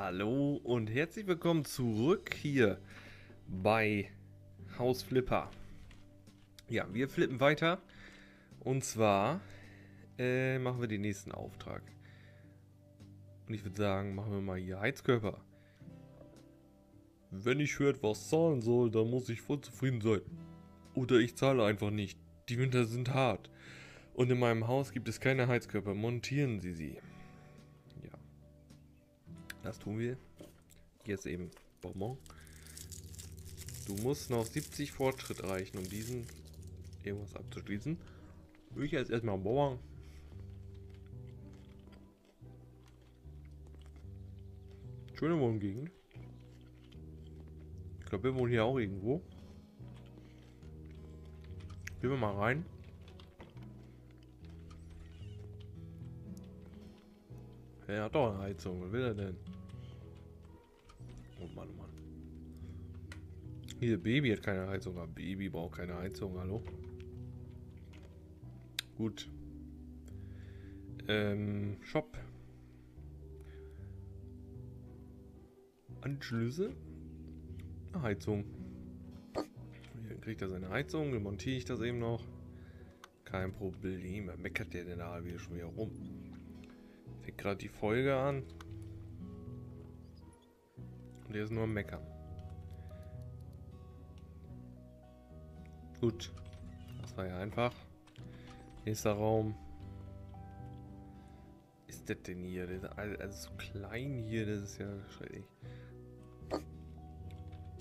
Hallo und herzlich willkommen zurück hier bei Haus Flipper. Ja, wir flippen weiter und zwar äh, machen wir den nächsten Auftrag. Und ich würde sagen, machen wir mal hier Heizkörper. Wenn ich für etwas zahlen soll, dann muss ich voll zufrieden sein. Oder ich zahle einfach nicht. Die Winter sind hart. Und in meinem Haus gibt es keine Heizkörper. Montieren Sie sie. Das tun wir. Ist eben Bonbon. Du musst noch 70 Fortschritt erreichen, um diesen irgendwas abzuschließen. Ich jetzt erstmal Bonbon. Schöne Wohngegend. Ich glaube, wir wohnen hier auch irgendwo. Gehen wir mal rein. Er hat doch eine Heizung. Was will er denn? Mann, oh Mann. Hier, Baby hat keine Heizung. Aber Baby braucht keine Heizung. Hallo? Gut. Ähm, Shop. Anschlüsse. Heizung. Hier kriegt er seine Heizung. Dann montiere ich das eben noch. Kein Problem. Wer meckert der denn da wieder schon wieder rum? Fängt gerade die Folge an. Und der ist nur am Meckern. Gut. Das war ja einfach. Nächster Raum. Ist das denn hier? Das ist also so klein hier, das ist ja schrecklich.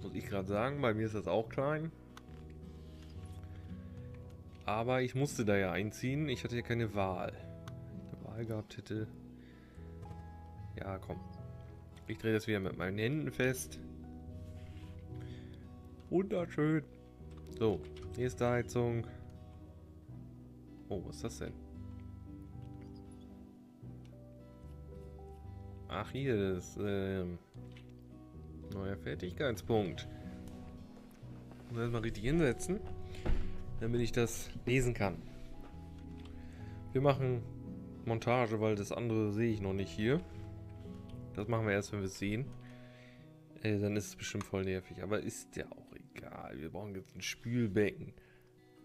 Muss ich gerade sagen, bei mir ist das auch klein. Aber ich musste da ja einziehen. Ich hatte ja keine Wahl. Wenn ich eine Wahl gehabt hätte. Ja, komm. Ich drehe das wieder mit meinen Händen fest. Wunderschön. So, nächste Heizung. Oh, was ist das denn? Ach, hier, das ähm, neuer Fertigkeitspunkt. Muss erstmal richtig hinsetzen, damit ich das lesen kann. Wir machen Montage, weil das andere sehe ich noch nicht hier. Das machen wir erst, wenn wir es sehen. Äh, dann ist es bestimmt voll nervig. Aber ist ja auch egal. Wir brauchen jetzt ein Spülbecken.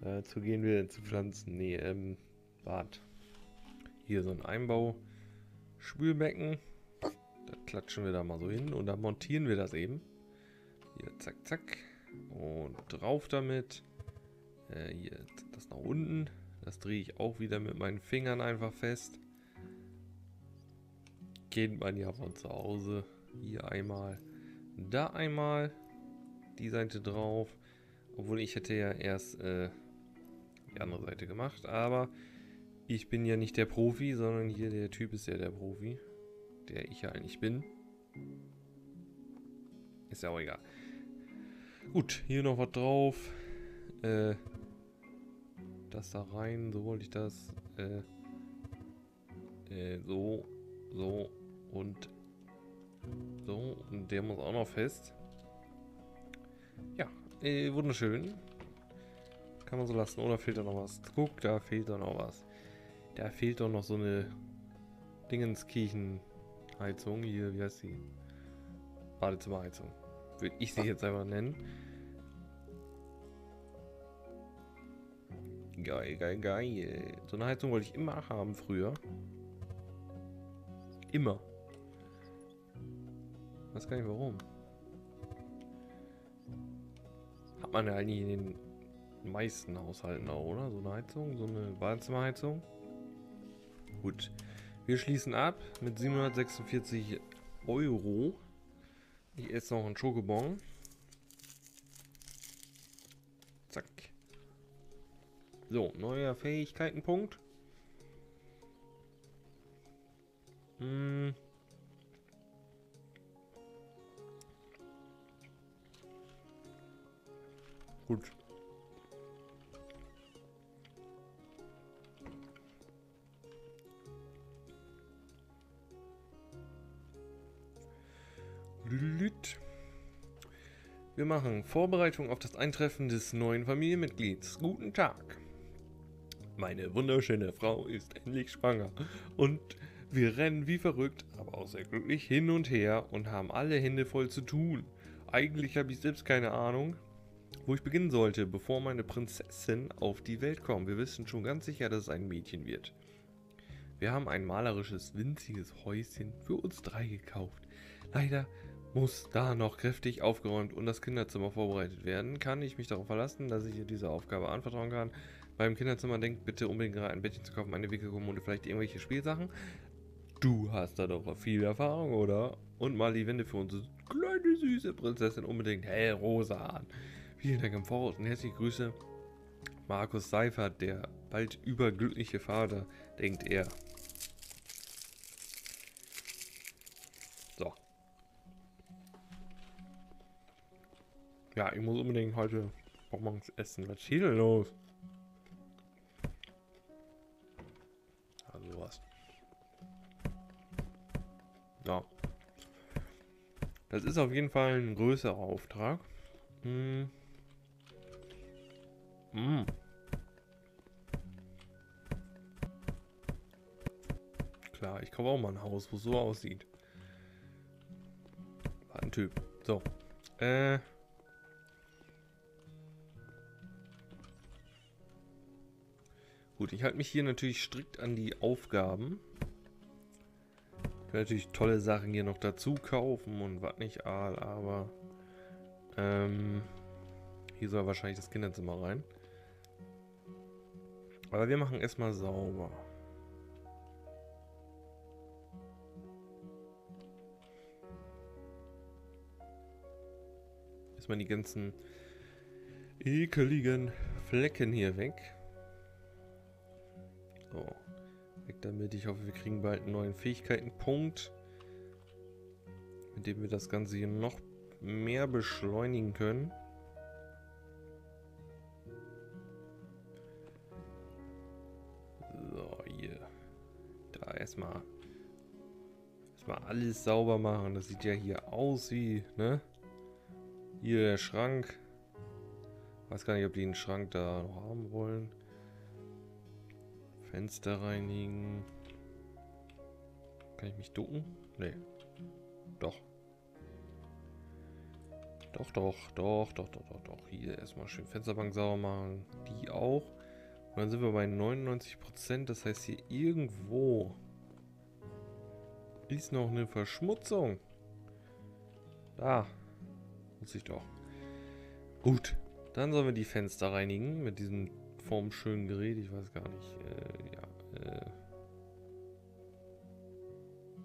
Dazu äh, gehen wir zu Pflanzen. Nee, ähm, Bad. Hier so ein Einbau. Spülbecken. Das klatschen wir da mal so hin und dann montieren wir das eben. Hier, zack, zack. Und drauf damit. Äh, hier, das nach unten. Das drehe ich auch wieder mit meinen Fingern einfach fest. Kennt man ja von zu Hause. Hier einmal. Da einmal. Die Seite drauf. Obwohl ich hätte ja erst äh, die andere Seite gemacht. Aber ich bin ja nicht der Profi, sondern hier der Typ ist ja der Profi der ich ja eigentlich bin. Ist ja auch egal. Gut, hier noch was drauf. Äh, das da rein, so wollte ich das. Äh, äh, so, so und so. Und der muss auch noch fest. Ja, äh, wunderschön. Kann man so lassen. Oder fehlt da noch was? Guck, da fehlt doch noch was. Da fehlt doch noch so eine Dingenskirchen Heizung, hier, wie heißt sie? Badezimmerheizung. Würde ich sie jetzt einfach nennen. Geil, geil, geil. So eine Heizung wollte ich immer haben früher. Immer. Weiß gar nicht warum. Hat man ja eigentlich in den meisten Haushalten auch, oder? So eine Heizung, so eine Badezimmerheizung. Gut. Wir schließen ab mit 746 Euro. Ich esse noch einen Schokobon. Zack. So, neuer Fähigkeitenpunkt. Hm. Gut. Wir machen Vorbereitung auf das Eintreffen des neuen Familienmitglieds. Guten Tag. Meine wunderschöne Frau ist endlich schwanger und Wir rennen wie verrückt, aber auch sehr glücklich hin und her und haben alle Hände voll zu tun. Eigentlich habe ich selbst keine Ahnung, wo ich beginnen sollte, bevor meine Prinzessin auf die Welt kommt. Wir wissen schon ganz sicher, dass es ein Mädchen wird. Wir haben ein malerisches, winziges Häuschen für uns drei gekauft. Leider muss da noch kräftig aufgeräumt und das Kinderzimmer vorbereitet werden. Kann ich mich darauf verlassen, dass ich ihr diese Aufgabe anvertrauen kann? Beim Kinderzimmer denkt bitte unbedingt gerade ein Bettchen zu kaufen, eine Wickelkommode, vielleicht irgendwelche Spielsachen. Du hast da doch viel Erfahrung, oder? Und mal die Wände für unsere kleine süße Prinzessin unbedingt hellrosa an. Vielen Dank im Voraus und herzliche Grüße. Markus Seifert, der bald überglückliche Vater, denkt er. So. Ja, ich muss unbedingt heute morgens essen. Was hier denn los? Also was. Ja. Das ist auf jeden Fall ein größerer Auftrag. Hm. Hm. Klar, ich kaufe auch mal ein Haus, wo es so aussieht. War ein Typ. So. Äh. Gut, ich halte mich hier natürlich strikt an die Aufgaben. Ich werde natürlich tolle Sachen hier noch dazu kaufen und was nicht aber ähm, hier soll wahrscheinlich das Kinderzimmer rein. Aber wir machen erstmal sauber. Erstmal die ganzen ekeligen Flecken hier weg. So. Weg damit. Ich hoffe, wir kriegen bald einen neuen Fähigkeitenpunkt. Mit dem wir das Ganze hier noch mehr beschleunigen können. Erstmal erstmal alles sauber machen. Das sieht ja hier aus wie, ne? Hier der Schrank. Weiß gar nicht, ob die einen Schrank da noch haben wollen. Fenster reinigen. Kann ich mich ducken? Nee. Doch. Doch, doch, doch, doch, doch, doch, doch. Hier erstmal schön Fensterbank sauber machen. Die auch. Und dann sind wir bei 99%. Das heißt hier irgendwo ist noch eine Verschmutzung. Da. Muss ich doch. Gut. Dann sollen wir die Fenster reinigen mit diesem formschönen Gerät. Ich weiß gar nicht. Äh, ja. Äh,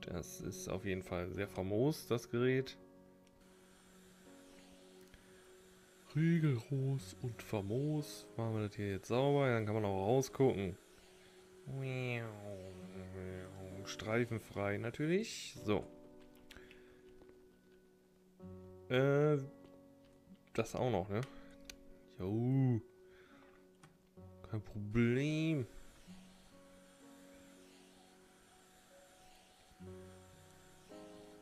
das ist auf jeden Fall sehr famos, das Gerät. Regelros und famos. Machen wir das hier jetzt sauber. Dann kann man auch rausgucken. Streifenfrei natürlich. So. Äh, das auch noch, ne? Jo. Kein Problem.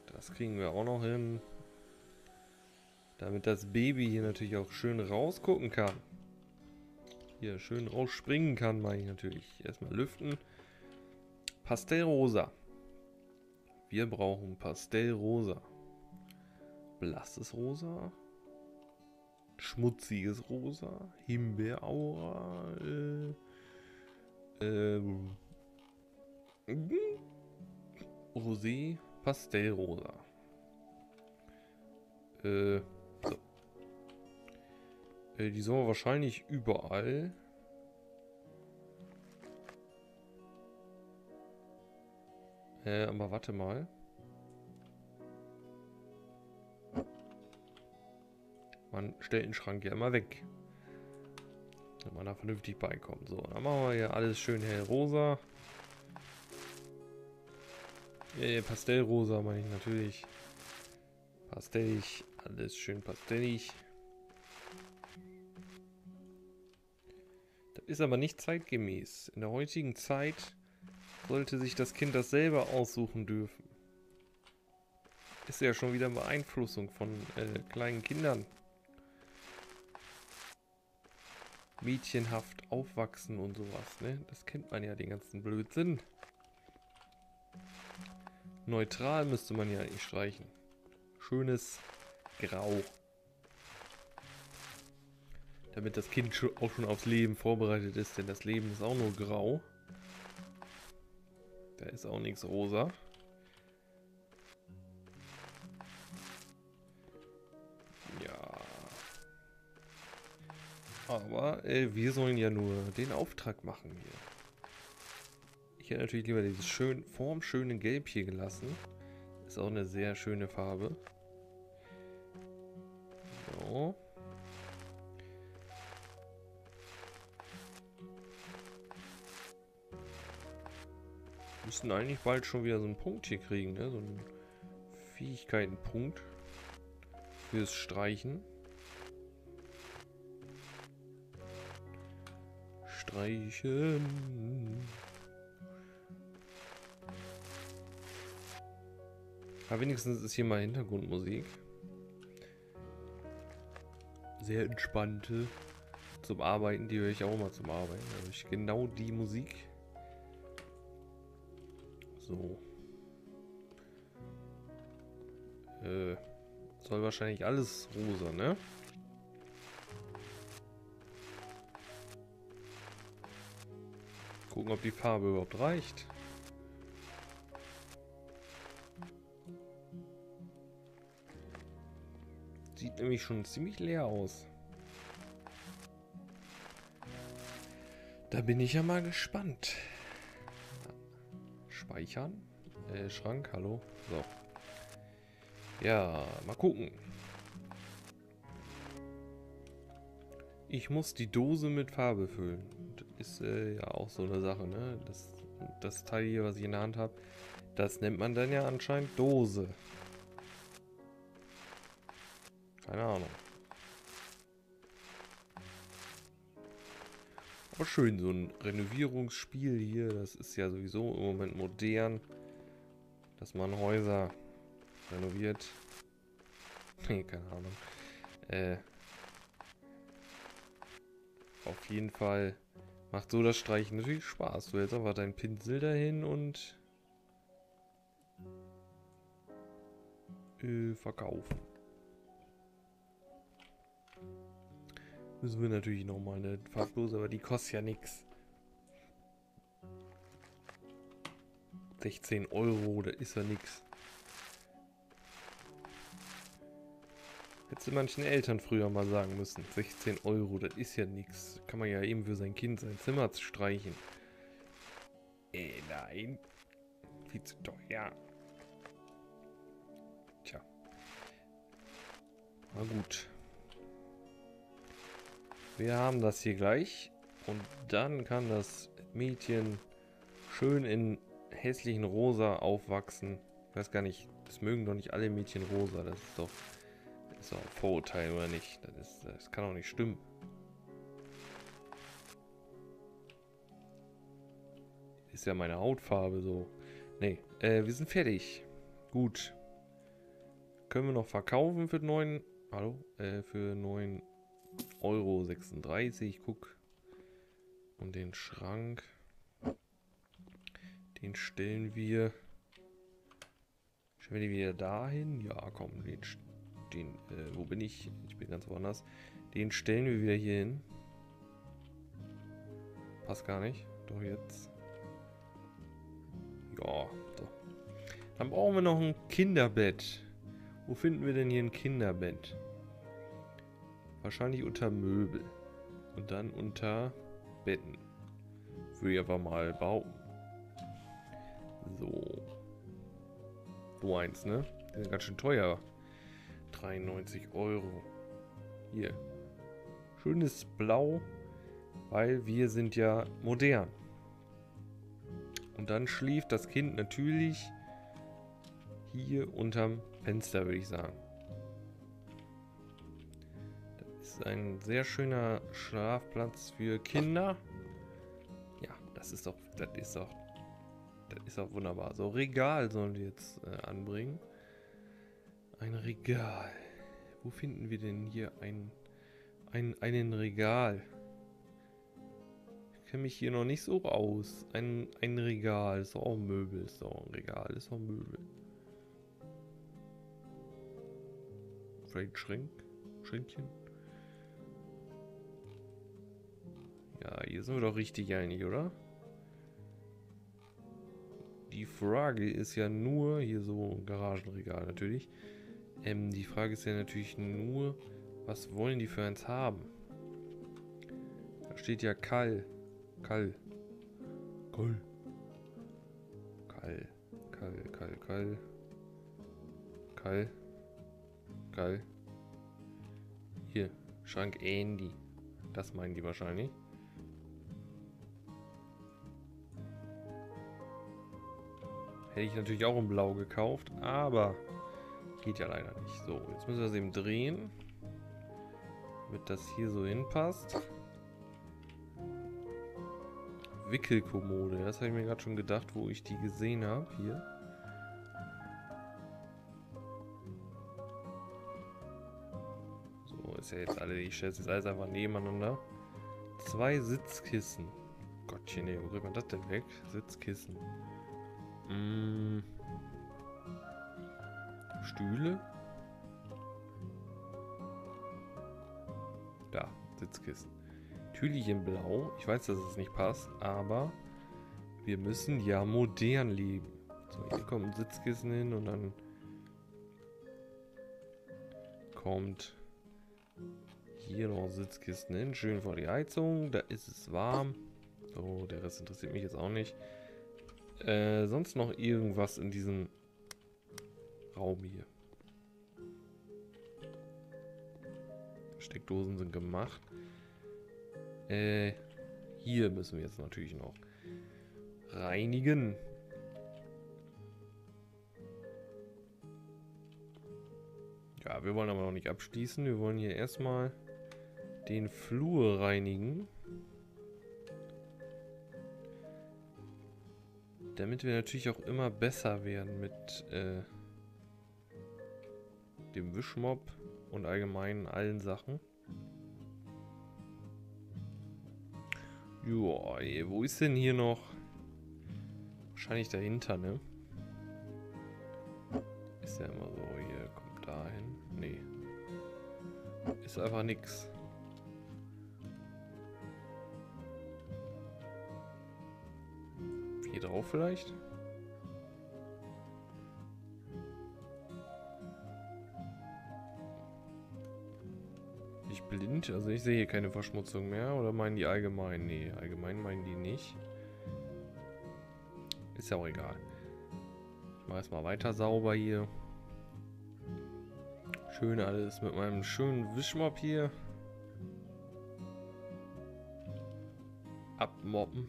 Das kriegen wir auch noch hin. Damit das Baby hier natürlich auch schön rausgucken kann. Hier schön rausspringen kann, meine ich natürlich. Erstmal lüften. Pastellrosa. Wir brauchen Pastellrosa. Blasses Rosa. Schmutziges Rosa. Himbeeraura. Äh, äh, Rosé. Pastellrosa. Äh, so. Äh, die sollen wir wahrscheinlich überall Äh, aber warte mal. Man stellt den Schrank ja immer weg. Wenn man da vernünftig beikommt. So, dann machen wir hier alles schön hellrosa. Äh, Pastellrosa meine ich natürlich. Pastellig. Alles schön pastellig. Das ist aber nicht zeitgemäß. In der heutigen Zeit sollte sich das Kind das selber aussuchen dürfen. Ist ja schon wieder Beeinflussung von äh, kleinen Kindern. Mädchenhaft aufwachsen und sowas, ne? Das kennt man ja, den ganzen Blödsinn. Neutral müsste man ja eigentlich streichen. Schönes Grau. Damit das Kind auch schon aufs Leben vorbereitet ist, denn das Leben ist auch nur grau. Da ist auch nichts rosa. Ja. Aber äh, wir sollen ja nur den Auftrag machen hier. Ich hätte natürlich lieber dieses schön, formschöne Gelb hier gelassen. Ist auch eine sehr schöne Farbe. So. Müssten eigentlich bald schon wieder so einen Punkt hier kriegen, ne? So einen Fähigkeitenpunkt fürs Streichen. Streichen. Aber wenigstens ist hier mal Hintergrundmusik. Sehr entspannte. Zum Arbeiten, die höre ich auch mal zum Arbeiten. Also ich genau die Musik. So. Äh, soll wahrscheinlich alles rosa, ne? Gucken, ob die Farbe überhaupt reicht. Sieht nämlich schon ziemlich leer aus. Da bin ich ja mal gespannt. Speichern. Äh, Schrank, hallo. So. Ja, mal gucken. Ich muss die Dose mit Farbe füllen. Das ist äh, ja auch so eine Sache, ne? Das, das Teil hier, was ich in der Hand habe, das nennt man dann ja anscheinend Dose. Keine Ahnung. Aber schön, so ein Renovierungsspiel hier. Das ist ja sowieso im Moment modern. Dass man Häuser renoviert. Nee, keine Ahnung. Äh, auf jeden Fall macht so das Streichen natürlich Spaß. Du hältst einfach deinen Pinsel dahin und äh, verkaufen. Müssen wir natürlich nochmal eine Farbdose, aber die kostet ja nichts. 16 Euro, da ist ja nichts. Hätte manchen Eltern früher mal sagen müssen. 16 Euro, das ist ja nichts. Kann man ja eben für sein Kind sein Zimmer streichen. Äh, nein. Viel zu teuer. Tja. Na gut. Wir haben das hier gleich. Und dann kann das Mädchen schön in hässlichen Rosa aufwachsen. Ich weiß gar nicht, das mögen doch nicht alle Mädchen rosa. Das ist doch, das ist doch ein Vorurteil, oder nicht? Das, ist, das kann doch nicht stimmen. Ist ja meine Hautfarbe so. Nee, äh, wir sind fertig. Gut. Können wir noch verkaufen für 9... Hallo? Äh, für 9 Euro 36. Guck. Und den Schrank. Den stellen wir. Stellen wir den wieder dahin? Ja, komm, den. den äh, wo bin ich? Ich bin ganz woanders. Den stellen wir wieder hier hin. Passt gar nicht. Doch jetzt. Ja, so. Dann brauchen wir noch ein Kinderbett. Wo finden wir denn hier ein Kinderbett? Wahrscheinlich unter Möbel. Und dann unter Betten. Würde ich einfach mal behaupten. So. So eins, ne? Die sind ganz schön teuer. 93 Euro. Hier. Schönes Blau, weil wir sind ja modern. Und dann schlief das Kind natürlich hier unterm Fenster, würde ich sagen. Ein sehr schöner Schlafplatz für Kinder. Ja, das ist doch, das ist doch, das ist doch wunderbar. So, Regal sollen wir jetzt äh, anbringen. Ein Regal. Wo finden wir denn hier ein, ein, einen Regal? kenne mich hier noch nicht so raus. Ein, ein Regal ist auch ein Möbel, ist auch ein Regal, ist auch ein Möbel. Vielleicht Schränk, Schränkchen. Ja, hier sind wir doch richtig eigentlich, oder? Die Frage ist ja nur, hier so ein Garagenregal natürlich. Ähm, die Frage ist ja natürlich nur, was wollen die für eins haben? Da steht ja Kall. Kall. Kall. Kall. Kall, Kall, Kall. Kall. Kall. Hier, Schrank Andy. Das meinen die wahrscheinlich. Hätte ich natürlich auch in Blau gekauft, aber geht ja leider nicht. So, jetzt müssen wir das eben drehen, damit das hier so hinpasst. Wickelkommode, das habe ich mir gerade schon gedacht, wo ich die gesehen habe. Hier. So, ist ja jetzt alle, ich stelle jetzt alles einfach nebeneinander. Zwei Sitzkissen. Gottchen, ey, wo kriegt man das denn weg? Sitzkissen. Mmh. Stühle. Da, Sitzkissen. Natürlich in Blau. Ich weiß, dass es nicht passt, aber wir müssen ja modern leben. So, hier kommt ein Sitzkissen hin und dann kommt hier noch ein Sitzkissen hin. Schön vor die Heizung. Da ist es warm. So, der Rest interessiert mich jetzt auch nicht. Äh, sonst noch irgendwas in diesem Raum hier. Steckdosen sind gemacht. Äh, hier müssen wir jetzt natürlich noch reinigen. Ja, wir wollen aber noch nicht abschließen. Wir wollen hier erstmal den Flur reinigen. Damit wir natürlich auch immer besser werden mit äh, dem Wischmob und allgemein allen Sachen. Joa, wo ist denn hier noch? Wahrscheinlich dahinter, ne? Ist ja immer so, hier kommt dahin. Nee. Ist einfach nix. Drauf vielleicht? Ich blind? Also ich sehe hier keine Verschmutzung mehr. Oder meinen die allgemein? Nee, allgemein meinen die nicht. Ist ja auch egal. Ich mache erstmal weiter sauber hier. Schön alles mit meinem schönen Wischmopp hier. Abmoppen.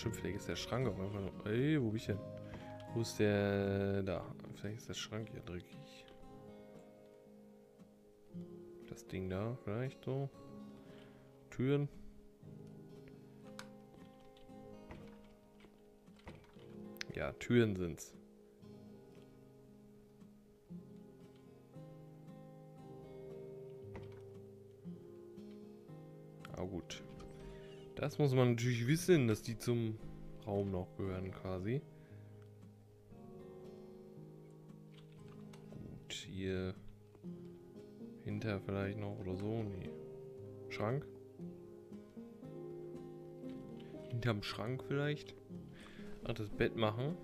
Stimmt, vielleicht ist der Schrank auch einfach noch. Ey, wo bin ich denn? Wo ist der. Da. Vielleicht ist der Schrank hier dreckig. Das Ding da, vielleicht so. Türen. Ja, Türen sind's. Ah, gut. Das muss man natürlich wissen, dass die zum Raum noch gehören quasi. Gut, hier hinter vielleicht noch oder so. Nee. Schrank. Hinterm Schrank vielleicht. Ach, das Bett machen.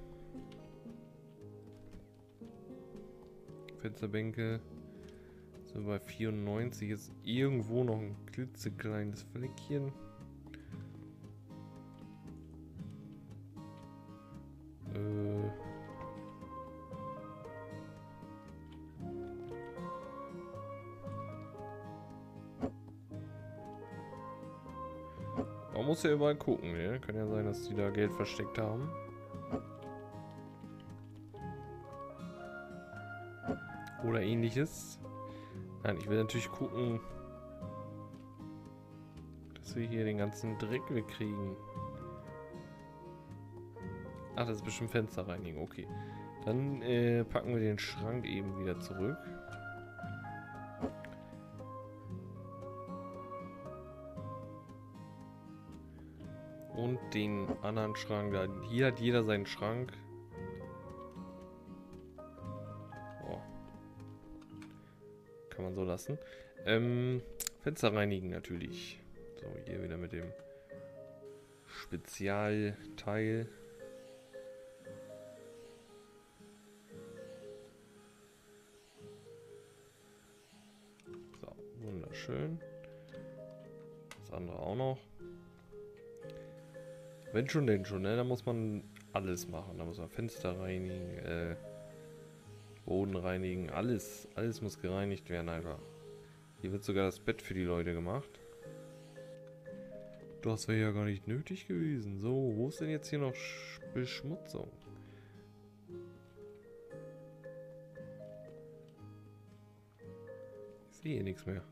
Fensterbänke. So bei 94 ist irgendwo noch ein klitzekleines Fleckchen. Muss ja überall gucken, ne? Kann ja sein, dass die da Geld versteckt haben. Oder ähnliches. Nein, ich will natürlich gucken, dass wir hier den ganzen Dreck wegkriegen. Ach, das ist bestimmt Fenster reinigen. Okay. Dann äh, packen wir den Schrank eben wieder zurück. Den anderen Schrank da. Hier hat jeder seinen Schrank. Oh. Kann man so lassen. Ähm, Fenster reinigen natürlich. So, hier wieder mit dem Spezialteil. So, wunderschön. Das andere auch noch. Wenn schon, denn schon, ne? Da muss man alles machen. Da muss man Fenster reinigen, äh, Boden reinigen, alles, alles muss gereinigt werden einfach. Hier wird sogar das Bett für die Leute gemacht. Das wäre ja gar nicht nötig gewesen. So, wo ist denn jetzt hier noch Sch Beschmutzung? Ich sehe nichts mehr.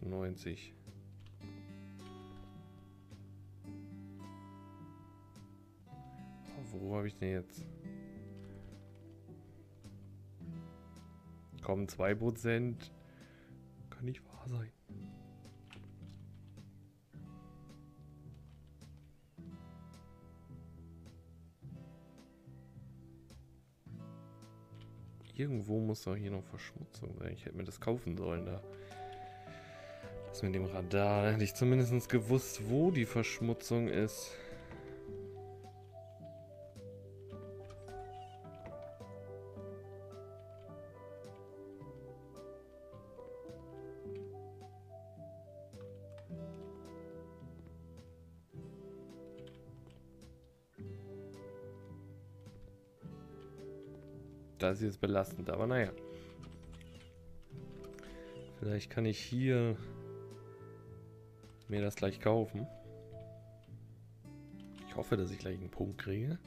Achtundneunzig. Wo habe ich denn jetzt? Kommen 2%. Kann nicht wahr sein. Irgendwo muss doch hier noch Verschmutzung sein. Ich hätte mir das kaufen sollen da. Das mit dem Radar. Da hätte ich zumindest gewusst, wo die Verschmutzung ist. Das ist jetzt belastend, aber naja. Vielleicht kann ich hier mir das gleich kaufen. Ich hoffe, dass ich gleich einen Punkt kriege.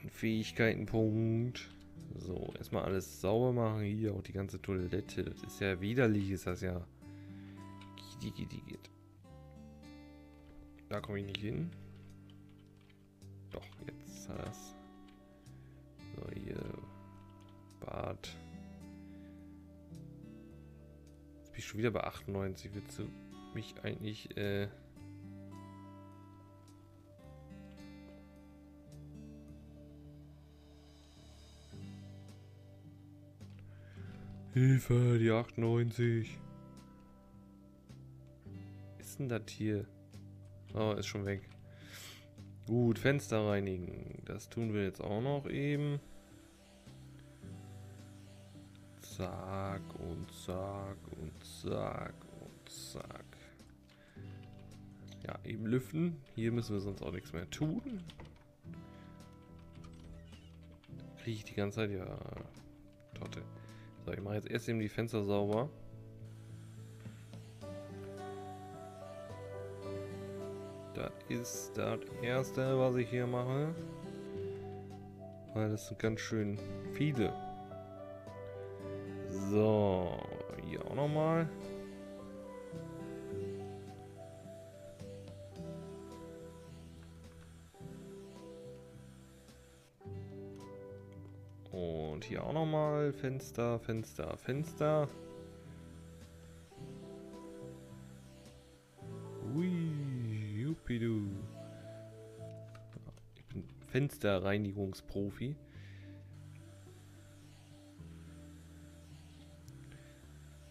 Einen Fähigkeitenpunkt. So, erstmal alles sauber machen. Hier auch die ganze Toilette. Das ist ja widerlich, ist das ja. Da komme ich nicht hin. Doch, jetzt das. Ich schon wieder bei 98. Willst du mich eigentlich, äh... Hilfe, die 98. Ist denn das hier? Oh, ist schon weg. Gut, Fenster reinigen. Das tun wir jetzt auch noch eben. Zack und zack und zack und zack. Ja, eben lüften. Hier müssen wir sonst auch nichts mehr tun. Kriege ich die ganze Zeit? Ja, Torte. So, ich mache jetzt erst eben die Fenster sauber. Das ist das erste, was ich hier mache. Weil das sind ganz schön viele. So, hier auch nochmal. Und hier auch nochmal Fenster, Fenster, Fenster. Ui, jupidu. Ich bin Fensterreinigungsprofi.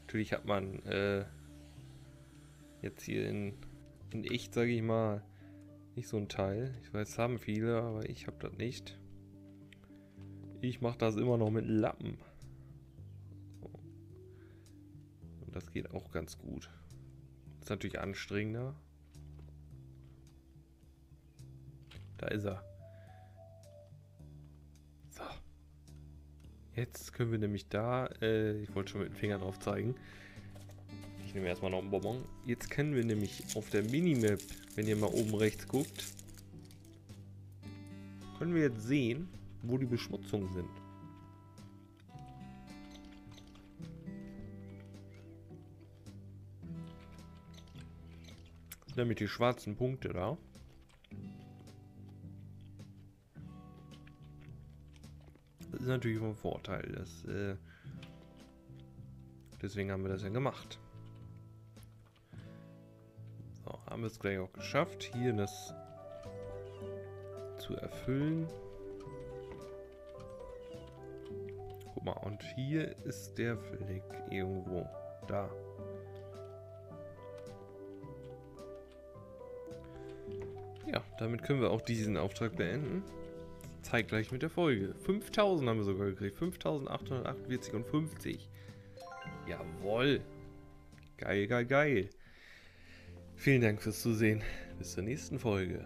Natürlich hat man äh, jetzt hier in, in echt, sage ich mal, nicht so ein Teil. Ich weiß, haben viele, aber ich habe das nicht. Ich mache das immer noch mit Lappen. Und das geht auch ganz gut. Ist natürlich anstrengender. Da ist er. Jetzt können wir nämlich da, äh, ich wollte schon mit dem Finger drauf zeigen. Ich nehme erstmal noch einen Bonbon. Jetzt können wir nämlich auf der Minimap, wenn ihr mal oben rechts guckt, können wir jetzt sehen, wo die Beschmutzungen sind nämlich die schwarzen Punkte da. Natürlich ein Vorteil. Das, äh, deswegen haben wir das ja gemacht. So, haben wir es gleich auch geschafft, hier das zu erfüllen. Guck mal, und hier ist der Fleck irgendwo. Da. Ja, damit können wir auch diesen Auftrag beenden. Zeitgleich mit der Folge. 5000 haben wir sogar gekriegt. 5848 und 50. Jawoll. Geil, geil, geil. Vielen Dank fürs Zusehen. Bis zur nächsten Folge.